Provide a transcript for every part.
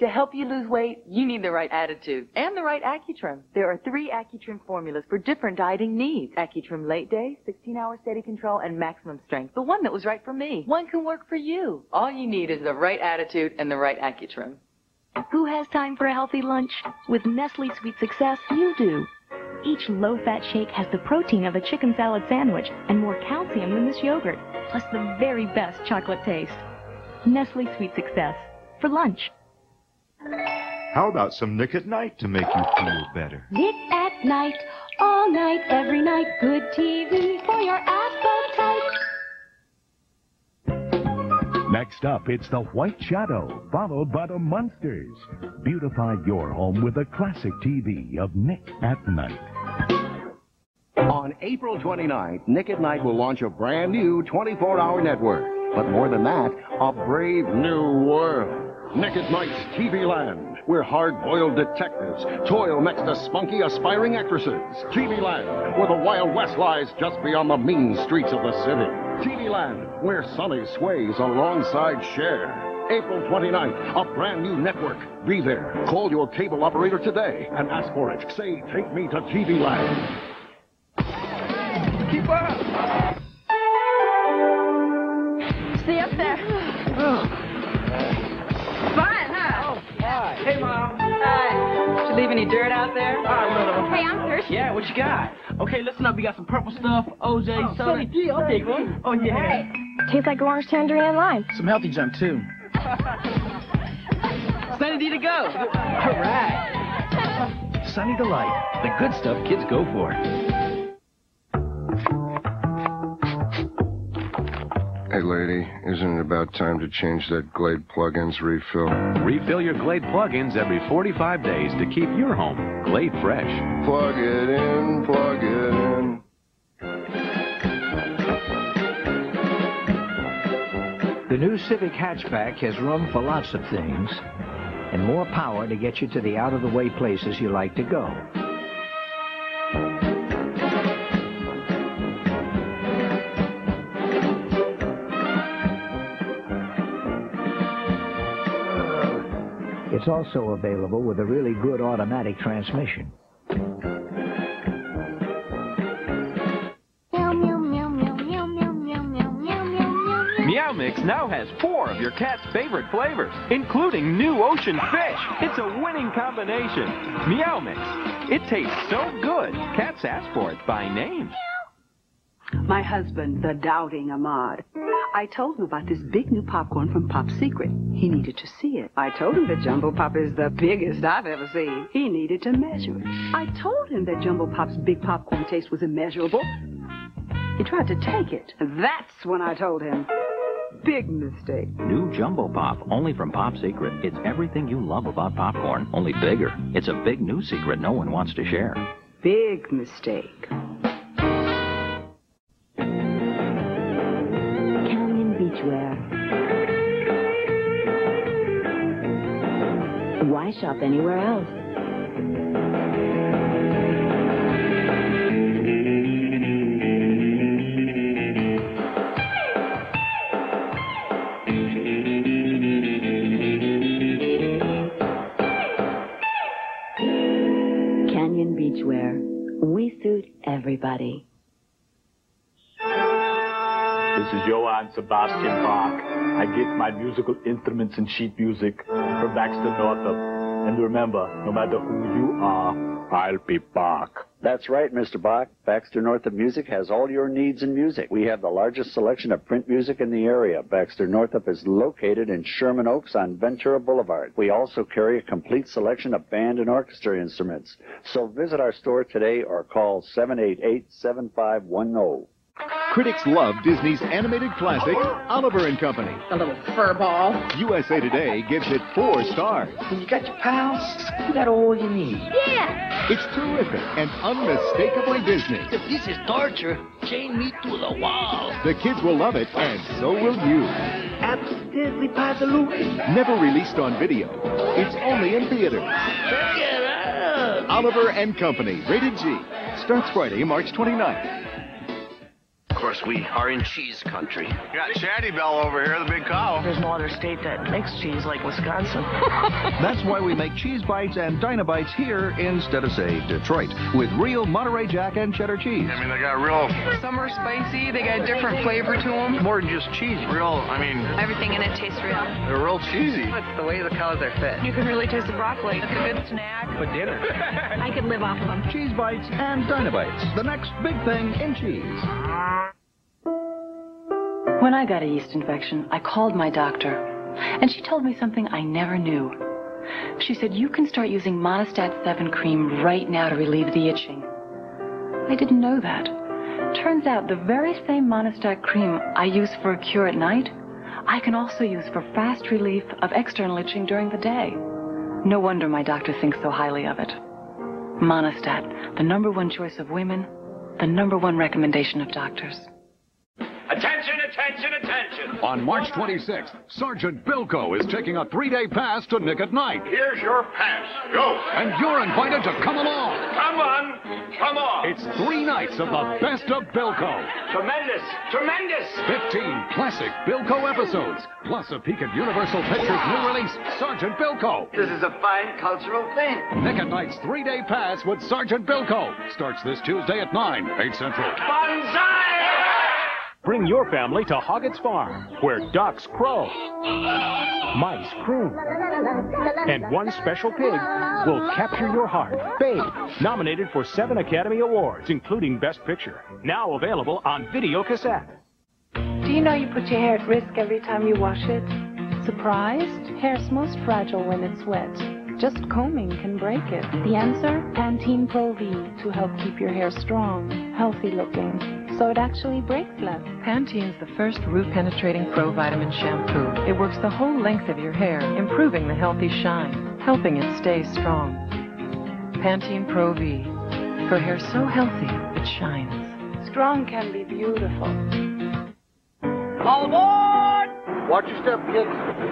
To help you lose weight, you need the right attitude and the right Acutrim. There are three Acutrim formulas for different dieting needs. Acutrim Late Day, 16 hour steady control, and maximum strength. The one that was right for me. One can work for you. All you need is the right attitude and the right Acutrim. Who has time for a healthy lunch? With Nestle Sweet Success, you do. Each low-fat shake has the protein of a chicken salad sandwich and more calcium than this yogurt, plus the very best chocolate taste. Nestle Sweet Success. For lunch. How about some Nick at Nite to make you feel better? Nick at Nite, all night, every night. Good TV for your appetite. Next up, it's the White Shadow, followed by the Munsters. Beautify your home with a classic TV of Nick at Nite. On April 29th, Nick at Nite will launch a brand new 24-hour network. But more than that, a brave new world. At Nite's TV Land, where hard-boiled detectives toil next to spunky, aspiring actresses. TV Land, where the Wild West lies just beyond the mean streets of the city. TV Land, where Sonny sways alongside Cher. April 29th, a brand new network. Be there. Call your cable operator today and ask for it. Say, take me to TV Land. Keep up! What you got? Okay, listen up. We got some purple stuff, OJ, oh, soda. G, I'll take one. Oh, yeah. Tastes like orange tangerine and lime. Some healthy junk, too. Sunny D to go. All right. Sunny Delight. The good stuff kids go for. Hey, lady, isn't it about time to change that Glade plug-ins refill? Refill your Glade plug-ins every 45 days to keep your home Glade fresh. Plug it in, plug it in. The new Civic hatchback has room for lots of things and more power to get you to the out-of-the-way places you like to go. It's also available with a really good automatic transmission. Meow Mix now has four of your cat's favorite flavors, including new ocean fish. It's a winning combination. Meow Mix. It tastes so good, cats ask for it by name. My husband, the doubting Ahmad. I told him about this big new popcorn from Pop Secret. He needed to see it. I told him that Jumbo Pop is the biggest I've ever seen. He needed to measure it. I told him that Jumbo Pop's big popcorn taste was immeasurable. He tried to take it. That's when I told him. Big mistake. New Jumbo Pop, only from Pop Secret. It's everything you love about popcorn, only bigger. It's a big new secret no one wants to share. Big mistake. Shop anywhere else? Canyon Beachwear. We suit everybody. This is Johann Sebastian Bach. I get my musical instruments and sheet music from Baxter Northup. And remember, no matter who you are, I'll be Bach. That's right, Mr. Bach. Baxter Northup Music has all your needs in music. We have the largest selection of print music in the area. Baxter Northup is located in Sherman Oaks on Ventura Boulevard. We also carry a complete selection of band and orchestra instruments. So visit our store today or call 788-7510. Critics love Disney's animated classic, Oliver and Company. A little fur ball. USA Today gives it four stars. When you got your pals, you got all you need. Yeah! It's terrific and unmistakably Disney. If this is torture, chain me to the wall. The kids will love it, and so will you. Absolutely, positively. Never released on video. It's only in theaters. Check it out. Oliver and Company, rated G. Starts Friday, March 29th. Course, we are in cheese country. You got Chatty Bell over here, the big cow. There's no other state that makes cheese like Wisconsin. That's why we make cheese bites and Dynabites here instead of, say, Detroit, with real Monterey Jack and cheddar cheese. I mean, they got real, Some are spicy, they got a different flavor to them. more than just cheese. Real, I mean, Everything in it tastes real. they're real cheesy. It's the way the cows are fed. You can really taste the broccoli. It's a good snack. For dinner. I could live off of them. Cheese bites and Dynabites, the next big thing in cheese. When I got a yeast infection, I called my doctor, and she told me something I never knew. She said, You can start using Monistat 7 cream right now to relieve the itching. I didn't know that. Turns out the very same Monistat cream I use for a cure at night, I can also use for fast relief of external itching during the day. No wonder my doctor thinks so highly of it. Monistat, the number one choice of women, the number one recommendation of doctors. Attention, attention, attention. On March 26th, Sergeant Bilko is taking a three-day pass to Nick at Nite. Here's your pass. Go. And you're invited to come along. Come on. Come on. It's three nights of the best of Bilko. Tremendous. Tremendous. 15 classic Bilko episodes, plus a peek at Universal Pictures' new release, Sergeant Bilko. This is a fine cultural thing. Nick at Nite's three-day pass with Sergeant Bilko starts this Tuesday at 9, 8 Central. Banzai! Bring your family to Hoggett's Farm, where ducks crow, mice croon, and one special pig will capture your heart. Babe, nominated for seven Academy Awards, including Best Picture. Now available on video cassette. Do you know you put your hair at risk every time you wash it? Surprised? Hair's most fragile when it's wet. Just combing can break it. The answer? Pantene Pro V to help keep your hair strong, healthy looking, so it actually breaks less. Pantene is the first root-penetrating pro vitamin shampoo. It works the whole length of your hair, improving the healthy shine, helping it stay strong. Pantene Pro V. For hair so healthy, it shines. Strong can be beautiful. All aboard! Watch your step, kids.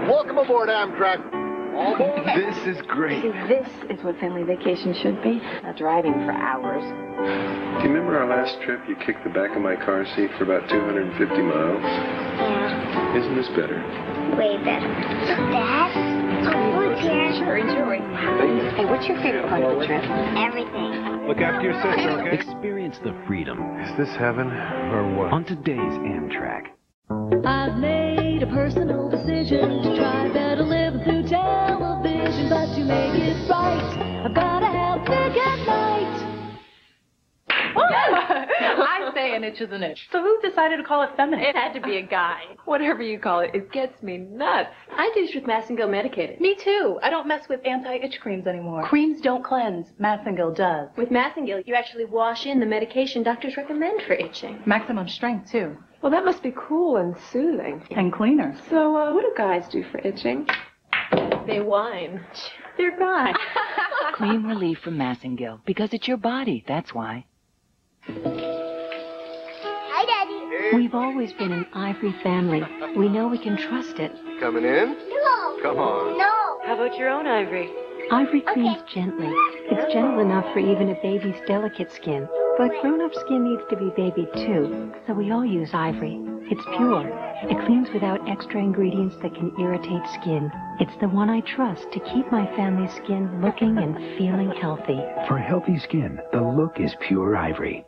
Welcome aboard Amtrak. All aboard. This is great. See, this is what family vacation should be. Not driving for hours. Do you remember our last trip? You kicked the back of my car seat for about 250 miles. Yeah, Isn't this better? way better. Dad? What's here? Sure, enjoy. Hey, what's your favorite part of the trip? Everything. Look after your sister, okay? Experience the freedom Is this heaven or what? on today's Amtrak. I've made say an itch is an itch. So who decided to call it feminine? It had to be a guy. Whatever you call it, it gets me nuts. I douche with Massengill medicated. Me too. I don't mess with anti-itch creams anymore. Creams don't cleanse. Massengill does. With Massengill, you actually wash in the medication doctors recommend for itching. Maximum strength too. Well, that must be cool and soothing. And cleaner. So, uh, what do guys do for itching? They whine. They're gone. Cream relief from Massengill. Because it's your body, that's why. We've always been an Ivory family. We know we can trust it. Coming in? No. Come on. No. How about your own Ivory? Ivory cleans gently. It's gentle enough for even a baby's delicate skin. But grown-up skin needs to be babied too, so we all use Ivory. It's pure. It cleans without extra ingredients that can irritate skin. It's the one I trust to keep my family's skin looking and feeling healthy. For healthy skin, the look is pure ivory.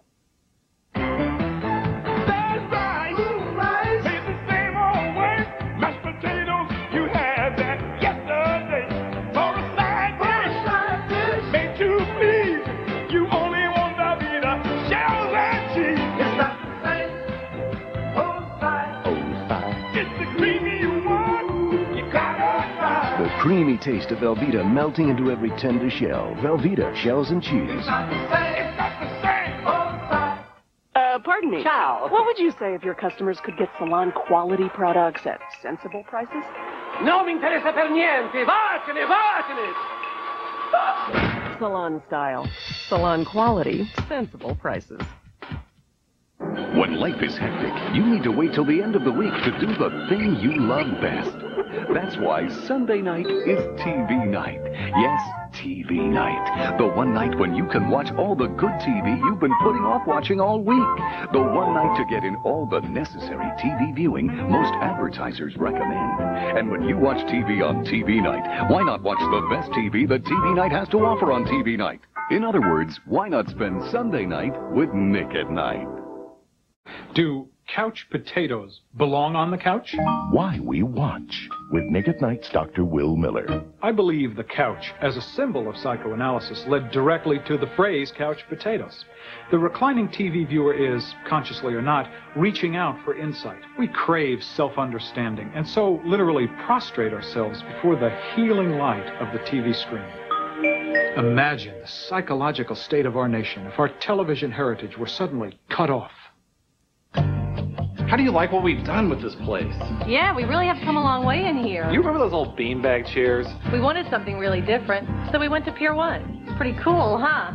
Creamy taste of Velveeta melting into every tender shell. Velveeta shells and cheese. Uh, pardon me. Ciao. What would you say if your customers could get salon quality products at sensible prices? Non mi interessa per niente. Vattene, vattene. Salon style. Salon quality. Sensible prices. When life is hectic, you need to wait till the end of the week to do the thing you love best. That's why Sunday night is TV night. Yes, TV night. The one night when you can watch all the good TV you've been putting off watching all week. The one night to get in all the necessary TV viewing most advertisers recommend. And when you watch TV on TV night, why not watch the best TV that TV night has to offer on TV night? In other words, why not spend Sunday night with Nick at Nite? Do couch potatoes belong on the couch? Why we watch with Nick at Nite's Dr. Will Miller. I believe the couch, as a symbol of psychoanalysis, led directly to the phrase couch potatoes. The reclining TV viewer is, consciously or not, reaching out for insight. We crave self understanding, and so literally prostrate ourselves before the healing light of the TV screen. Imagine the psychological state of our nation if our television heritage were suddenly cut off. How do you like what we've done with this place? Yeah, we really have come a long way in here. You remember those old beanbag chairs? We wanted something really different, so we went to Pier 1. It's pretty cool, huh?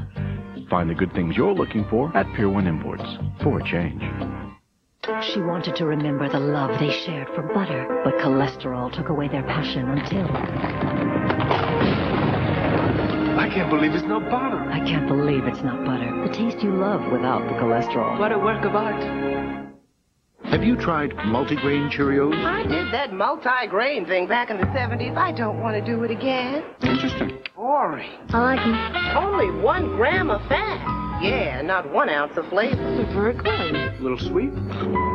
Find the good things you're looking for at Pier 1 Imports for a change. She wanted to remember the love they shared for butter, but cholesterol took away their passion until. I can't believe it's not butter. I can't believe it's not butter. The taste you love without the cholesterol. What a work of art. Have you tried multigrain Cheerios? I did that multi-grain thing back in the 70s. I don't want to do it again. Interesting. Boring. I like them. Only one gram of fat. Yeah, not one ounce of flavor. Very good. A little sweet.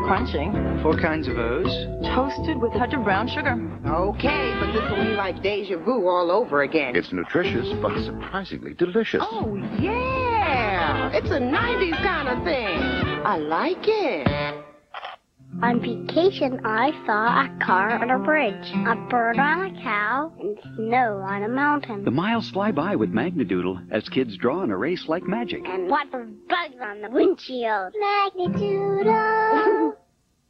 Crunching. Four kinds of O's. Toasted with a touch of brown sugar. Okay, but this will be like deja vu all over again. It's nutritious, but surprisingly delicious. Oh, yeah. It's a 90s kind of thing. I like it. On vacation, I saw a car on a bridge, a bird on a cow, and snow on a mountain. The miles fly by with Magnadoodle as kids draw and erase like magic. And lots of bugs on the windshield. Magnadoodle.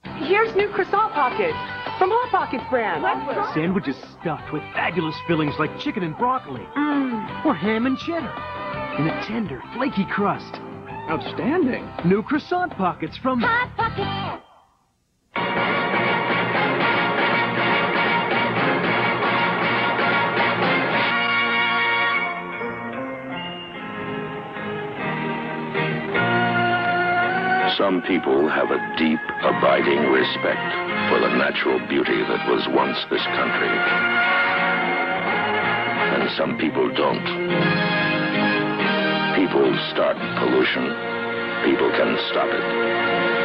Here's new croissant pockets from Hot Pockets brand. What? Sandwiches stuffed with fabulous fillings like chicken and broccoli. Mm. Or ham and cheddar. In a tender, flaky crust. Outstanding. New croissant pockets from Hot Pockets. Some people have a deep, abiding respect for the natural beauty that was once this country. And some people don't. People start pollution. People can stop it.